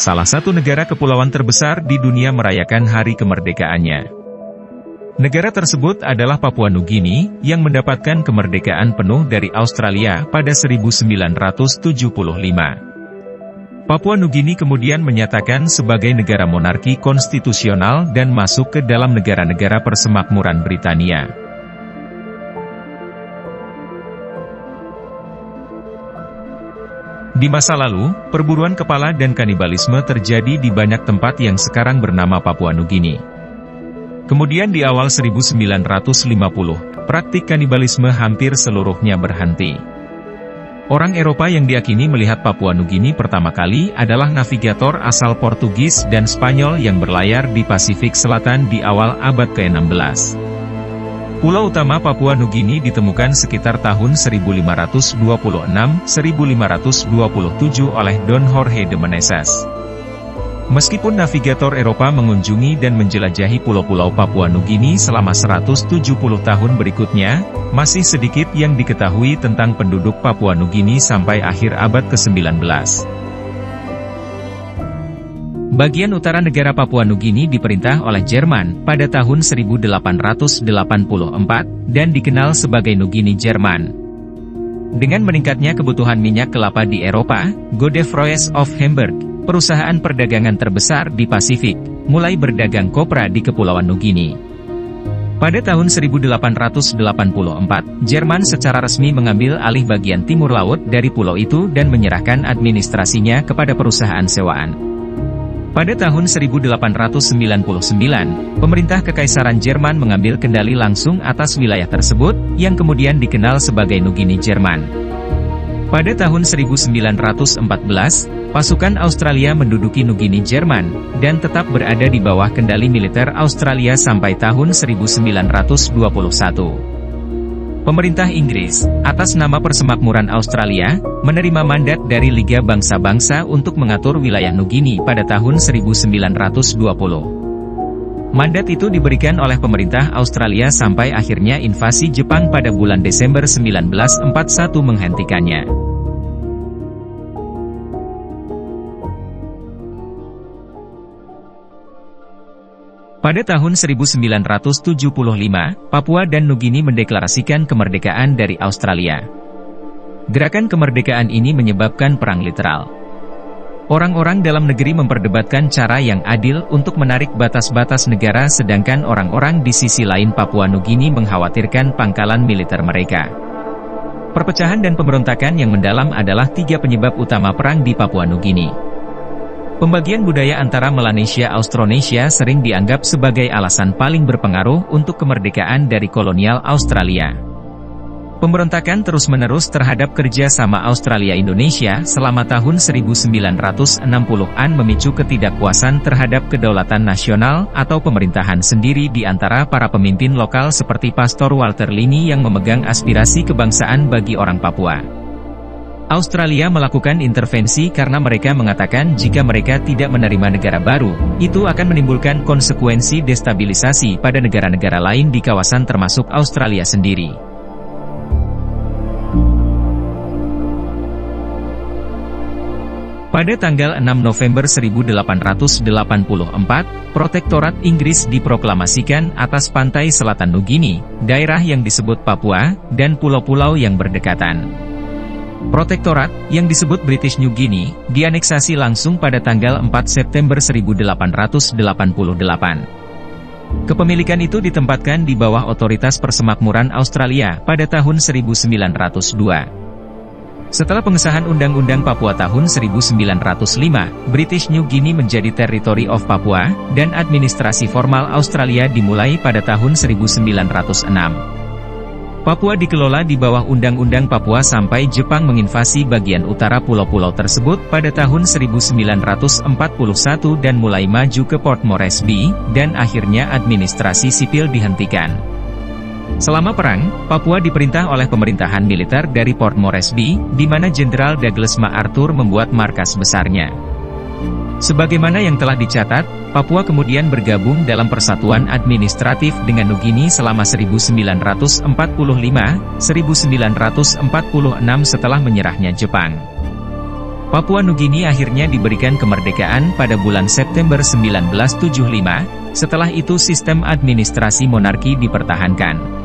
salah satu negara kepulauan terbesar di dunia merayakan hari kemerdekaannya. Negara tersebut adalah Papua Nugini, yang mendapatkan kemerdekaan penuh dari Australia pada 1975. Papua Nugini kemudian menyatakan sebagai negara monarki konstitusional dan masuk ke dalam negara-negara persemakmuran Britania. Di masa lalu, perburuan kepala dan kanibalisme terjadi di banyak tempat yang sekarang bernama Papua Nugini. Kemudian di awal 1950, praktik kanibalisme hampir seluruhnya berhenti. Orang Eropa yang diakini melihat Papua Nugini pertama kali adalah navigator asal Portugis dan Spanyol yang berlayar di Pasifik Selatan di awal abad ke-16. Pulau utama Papua Nugini ditemukan sekitar tahun 1526-1527 oleh Don Jorge de Meneses. Meskipun navigator Eropa mengunjungi dan menjelajahi pulau-pulau Papua Nugini selama 170 tahun berikutnya, masih sedikit yang diketahui tentang penduduk Papua Nugini sampai akhir abad ke-19. Bagian utara negara Papua Nugini diperintah oleh Jerman pada tahun 1884 dan dikenal sebagai Nugini Jerman. Dengan meningkatnya kebutuhan minyak kelapa di Eropa, Godefroes of Hamburg perusahaan perdagangan terbesar di Pasifik, mulai berdagang kopra di Kepulauan Nugini. Pada tahun 1884, Jerman secara resmi mengambil alih bagian timur laut dari pulau itu dan menyerahkan administrasinya kepada perusahaan sewaan. Pada tahun 1899, pemerintah Kekaisaran Jerman mengambil kendali langsung atas wilayah tersebut, yang kemudian dikenal sebagai Nugini Jerman. Pada tahun 1914, Pasukan Australia menduduki Nugini Jerman, dan tetap berada di bawah kendali militer Australia sampai tahun 1921. Pemerintah Inggris, atas nama Persemakmuran Australia, menerima mandat dari Liga Bangsa-Bangsa untuk mengatur wilayah Nugini pada tahun 1920. Mandat itu diberikan oleh pemerintah Australia sampai akhirnya invasi Jepang pada bulan Desember 1941 menghentikannya. Pada tahun 1975, Papua dan Nugini mendeklarasikan kemerdekaan dari Australia. Gerakan kemerdekaan ini menyebabkan perang literal. Orang-orang dalam negeri memperdebatkan cara yang adil untuk menarik batas-batas negara sedangkan orang-orang di sisi lain Papua Nugini mengkhawatirkan pangkalan militer mereka. Perpecahan dan pemberontakan yang mendalam adalah tiga penyebab utama perang di Papua Nugini. Pembagian budaya antara Melanesia Austronesia sering dianggap sebagai alasan paling berpengaruh untuk kemerdekaan dari kolonial Australia. Pemberontakan terus-menerus terhadap kerja sama Australia-Indonesia selama tahun 1960-an memicu ketidakpuasan terhadap kedaulatan nasional atau pemerintahan sendiri di antara para pemimpin lokal seperti Pastor Walter Lini yang memegang aspirasi kebangsaan bagi orang Papua. Australia melakukan intervensi karena mereka mengatakan jika mereka tidak menerima negara baru, itu akan menimbulkan konsekuensi destabilisasi pada negara-negara lain di kawasan termasuk Australia sendiri. Pada tanggal 6 November 1884, Protektorat Inggris diproklamasikan atas pantai selatan Nugini, daerah yang disebut Papua, dan pulau-pulau yang berdekatan. Protektorat, yang disebut British New Guinea, dianeksasi langsung pada tanggal 4 September 1888. Kepemilikan itu ditempatkan di bawah otoritas persemakmuran Australia pada tahun 1902. Setelah pengesahan Undang-Undang Papua tahun 1905, British New Guinea menjadi Territory of Papua, dan administrasi formal Australia dimulai pada tahun 1906. Papua dikelola di bawah Undang-Undang Papua sampai Jepang menginvasi bagian utara pulau-pulau tersebut pada tahun 1941 dan mulai maju ke Port Moresby, dan akhirnya administrasi sipil dihentikan. Selama perang, Papua diperintah oleh pemerintahan militer dari Port Moresby, di mana Jenderal Douglas MacArthur membuat markas besarnya. Sebagaimana yang telah dicatat, Papua kemudian bergabung dalam persatuan administratif dengan Nugini selama 1945, 1946 setelah menyerahnya Jepang. Papua Nugini akhirnya diberikan kemerdekaan pada bulan September 1975, setelah itu sistem administrasi monarki dipertahankan.